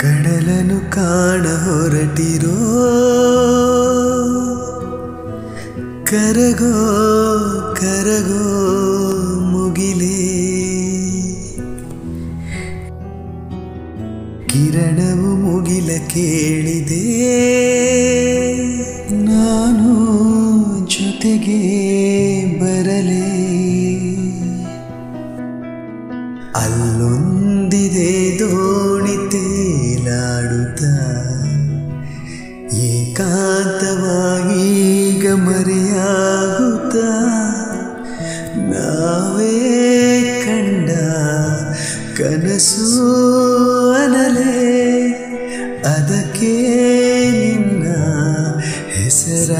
ಕನಸನು ಕಾಣ ಹೊರಟಿರೋ. ಕರಗೋ ಕರಗೋ ಮುಗಿಲೇ. ಕಿರಣವು ಮುಗಿಲ ಕೇಳಿದೆ. ನಾನು ಜೊತೆಗೆ ಬರಲೇ. ಅಲ್ಲೊಂದಿದೆ ತೇಲಾಡುತ್ತ ಏಕಾಂತವಾಗೀಗ ಮರೆಯಾಗುತ್ತ ನಾವೇ ಕಂಡ ಕನಸು ಅನಲೆ ಅದಕ್ಕೆ ನಿನ್ನ ಹೆಸರ